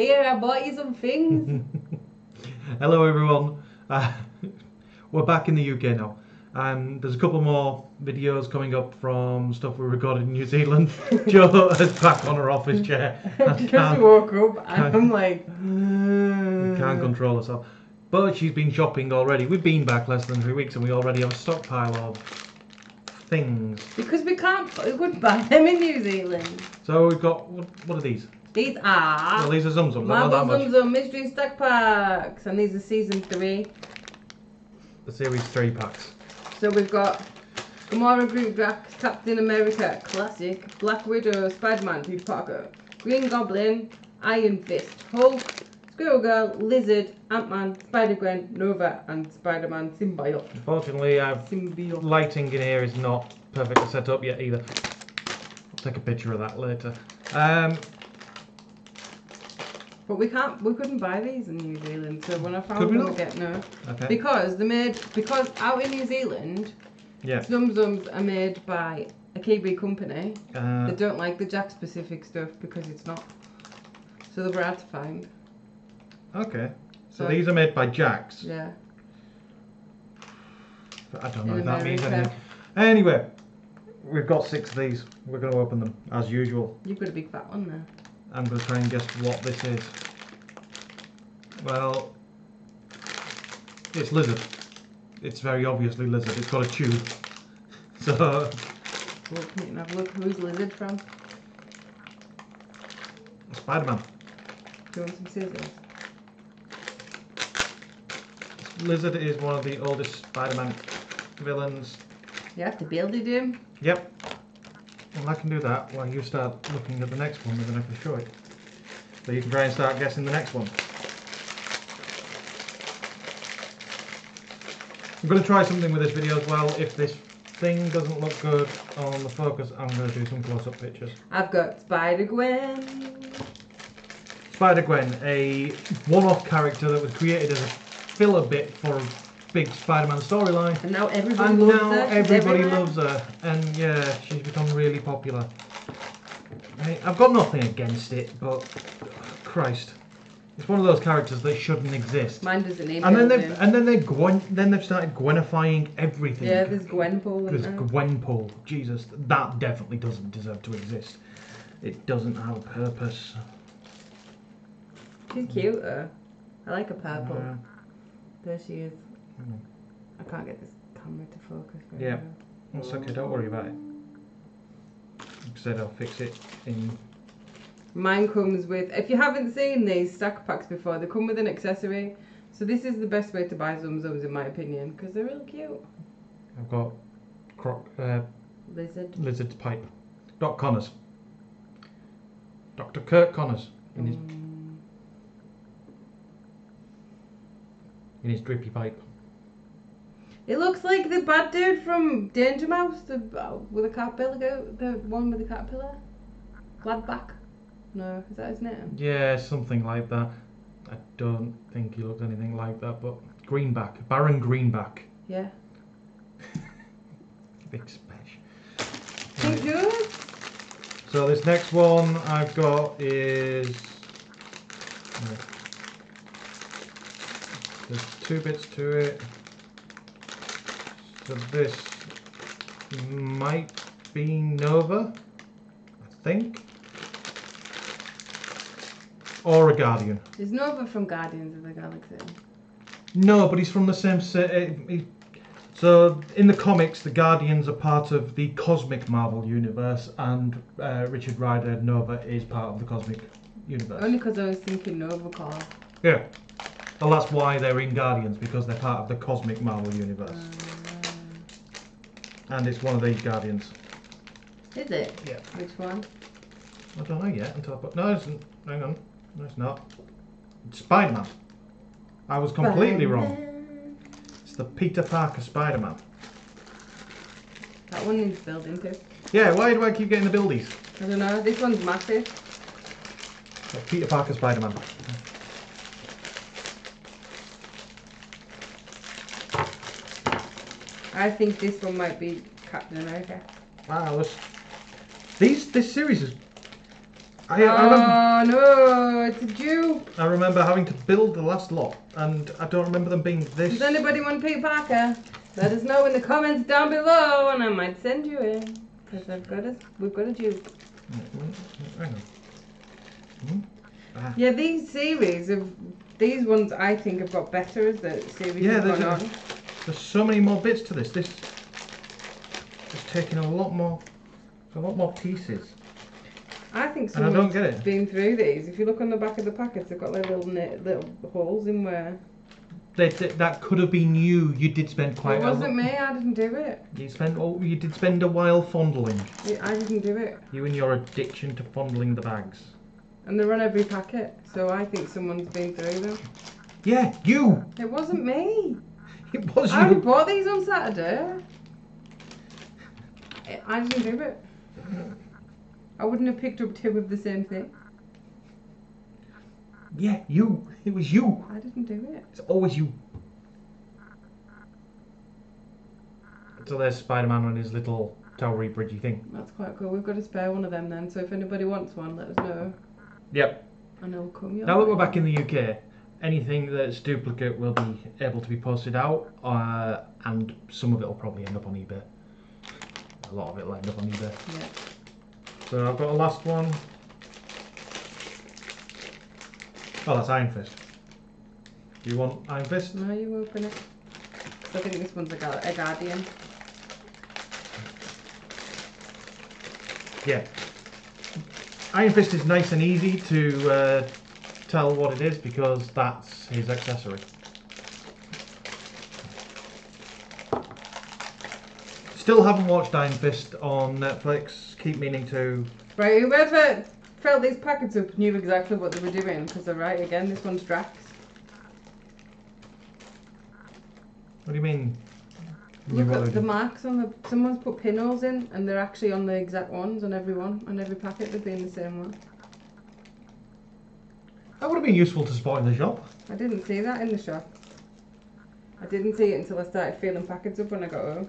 Here, I bought you some things. Hello everyone. Uh, we're back in the UK now. And there's a couple more videos coming up from stuff we recorded in New Zealand. Jo is back on her office chair. Just can't, woke up and I'm like, can't control herself. But she's been shopping already. We've been back less than three weeks and we already have a stockpile of things. because we can't, we couldn't buy them in New Zealand. So we've got, what, what are these? These are Well, these are Tsum Tsums. I know that Marvel much. Tsum Tsum Mystery Stack Packs, and these are season three. The series three packs. So we've got Gamora Groot Drax, Captain America, Classic, Black Widow, Spider-Man, Peter Parker, Green Goblin, Iron Fist, Hulk, Squirrel Girl, Lizard, Ant-Man, Spider-Gwen, Nova, and Spider-Man Symbiote. Unfortunately, I've Symbiote. lighting in here is not perfectly set up yet either. I'll take a picture of that later. Um, But we can't, we couldn't buy these in New Zealand, so when I found them not? again, no. okay. Because they made, because out in New Zealand, Yeah. Tsum Tsums are made by a Kiwi company. Uh, They don't like the Jakks Pacific stuff because it's not. So they were hard to find. Okay. So So- these are made by Jakks. Yeah. I don't know In if that means anything. Anyway, we've got six of these. We're going to open them as usual. You've got a big fat one there. I'm going to try and guess what this is. Well, it's lizard. It's very obviously lizard. It's got a tube. So Look, you have a look. Who's Lizard from? Spider-Man. Do you want some scissors? Lizard is one of the oldest Spider-Man villains. You have to build it in. Yep. Well, I can do that while you start looking at the next one, and then I can show it. So you can try and start guessing the next one. I'm going to try something with this video as well. If this thing doesn't look good on the focus, I'm going to do some close-up pictures. I've got Spider Gwen. Spider-Gwen, a one-off character that was created as a filler bit for a big Spider-Man storyline. And now everybody And loves now her. Everybody loves her, and yeah, she's become really popular. I, I've got nothing against it, but Christ, it's one of those characters that shouldn't exist. Mine doesn't need And then they've and then they Gwen, then they've started Gwenifying everything. Yeah, there's Gwenpool There's there. Gwenpool. Jesus, that definitely doesn't deserve to exist. It doesn't have a purpose. She's cute. I like a purple. There she is. Mm. I can't get this camera to focus. Right Yeah. now. That's okay, don't worry about it. Like I said, I'll fix it in. Mine comes with, if you haven't seen these stack packs before, they come with an accessory. So this is the best way to buy Tsum Tsums in my opinion, because they're real cute. I've got croc, uh, Lizard. lizard's pipe. Doc Connors. Dr. Kurt Connors in his Mm, in his drippy pipe. It looks like the bad dude from Danger Mouse, the uh, with a caterpillar, go- the one with the caterpillar. Gladback. No, is that his name? Yeah, something like that. I don't think he looks anything like that, but Greenback, Baron Greenback, Yeah. big special. Think good? So this next one I've got is. There's two bits to it. So this might be Nova, I think, or a Guardian. Is Nova from Guardians of the Galaxy? No, but he's from the same. Uh, he, so in the comics, the Guardians are part of the cosmic Marvel universe, and uh, Richard Rider Nova is part of the cosmic universe. Only because I was thinking Nova Corps. Yeah. Well, that's why they're in Guardians because they're part of the cosmic Marvel universe, and it's one of these Guardians. Is it? Yeah. Which one? I don't know yet until I put. No, it's hang on. No, it's not. It's Spider-Man. I was completely wrong. Spider-Man. It's the Peter Parker Spider-Man. That one needs building too. Yeah. Why do I keep getting the buildies? I don't know. This one's massive. Peter Parker Spider-Man. I think this one might be Captain America. Wow, this, these this series is. I, I, remember, Oh no, it's a dupe. I remember having to build the last lot, and I don't remember them being this. Does anybody want Peter Parker? Let us know in the comments down below, and I might send you in. Because I've got a, we've got a dupe. Hang on. Hmm? Ah. Yeah, these series of these ones I think have got better as the series Yeah, has gone on. There's so many more bits to this. This is taking a lot more, a lot more pieces. I think And I don't get it. been through these. If you look on the back of the packets, they've got like little little holes in where. That, that, that could have been you. You did spend quite it wasn't me. I didn't do it. You spent. Oh, you did spend a while fondling. I didn't do it. You and your addiction to fondling the bags. And they're on every packet, so I think someone's been through them. Yeah, you. It wasn't me. It was I you. bought these on Saturday. I- I didn't do it. I wouldn't have picked up two of the same thing. Yeah, you. It was you. I didn't do it. It's always you. So there's Spider-Man on his little towery bridgey thing. That's quite cool. We've got to spare one of them then, so if anybody wants one, let us know. Yep. And it'll come your Now that we're back in the UK, anything that's duplicate will be able to be posted out, uh, and some of it will probably end up on eBay. A lot of it will end up on eBay. Yeah. So I've got a last one. Oh, that's Iron Fist. You want Iron Fist? No, you open it. 'Cause I think this one's a, gu- a Guardian. Yeah. Iron Fist is nice and easy to uh, tell what it is because that's his accessory. Still haven't watched Iron Fist on Netflix. Keep meaning to. Right, whoever felt these packets up knew exactly what they were doing, because they're right again, this one's Drax. What do you mean? Look at the marks on the. Someone's put pinholes in, and they're actually on the exact ones on every one, on every packet. They've been the same one. That would have been useful to spot in the shop. I didn't see that in the shop. I didn't see it until I started feeling packets up when I got home.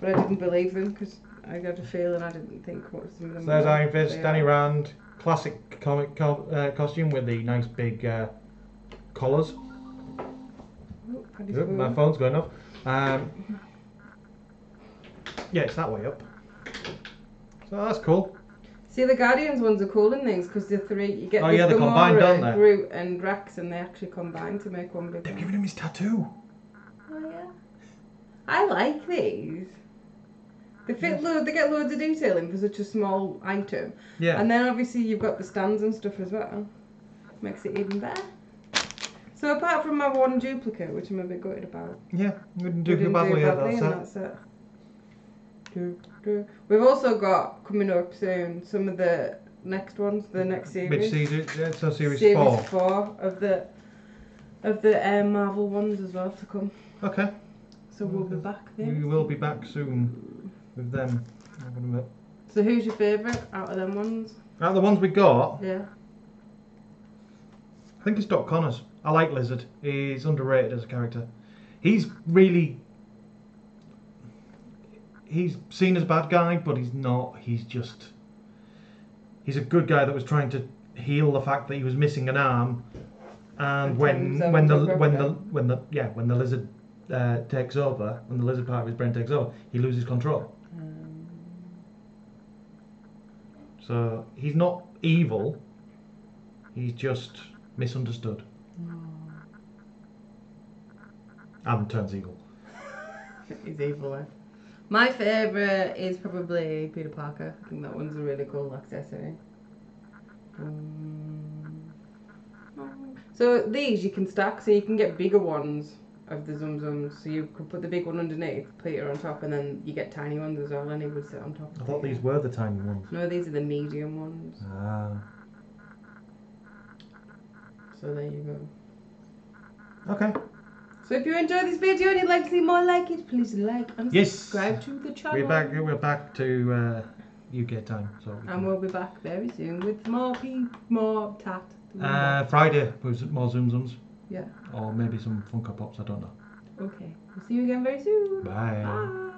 But I didn't believe them because I got a feeling I didn't think what some of them. There's. Iron Fist, Danny. Rand, classic comic co- uh, costume with the nice big uh, collars. Oh, my phone's going off. Um, yeah, it's that way up. So that's cool. See, the Guardians ones are cool in these because the three you get Oh, yeah, they're combined, don't they? Groot, and Drax, and they actually combine to make one big They're one. giving him his tattoo. Oh yeah, I like these. They fit load. They get loads of detailing for such a small item, Yeah. and then obviously you've got the stands and stuff as well. Makes it even better. So apart from my one duplicate, which I'm a bit gutted about, yeah, we didn't do badly at badly that set. That set. Do, do. We've also got coming up soon some of the next ones, the next series. Which season? Yeah, so series, series four. four of the of the um, Marvel ones as well to come. Okay. So we'll be back then. We will be back soon with them. Hang on a minute. So who's your favourite out of them ones? Out of the ones we got, Yeah. I think it's Doc Connors. I like Lizard. He's underrated as a character. He's really. He's seen as a bad guy, but he's not. He's just. He's a good guy that was trying to heal the fact that he was missing an arm, and And when when the when the when the yeah when the lizard uh, takes over, when the lizard part of his brain takes over, he loses control. Um, So he's not evil. He's just misunderstood and turns evil. he's evil. Eh? My favourite is probably Peter Parker. I think that one's a really cool accessory. Um, so these you can stack, so you can get bigger ones of the Tsum Tsums. So you could put the big one underneath, Peter on top, and then you get tiny ones as well, and he would sit on top. I thought these were the tiny ones. No, these are the medium ones. Ah. So there you go. Okay. So if you enjoyed this video and you'd like to see more like it, please like and Yes. subscribe to the channel. We're back. We're back to uh, UK time. So. we And we'll be back very soon with more pe- more tat. Uh, Friday with more Tsum Tsums. Yeah. Or maybe some Funko Pops. I don't know. Okay. We'll see you again very soon. Bye. Bye.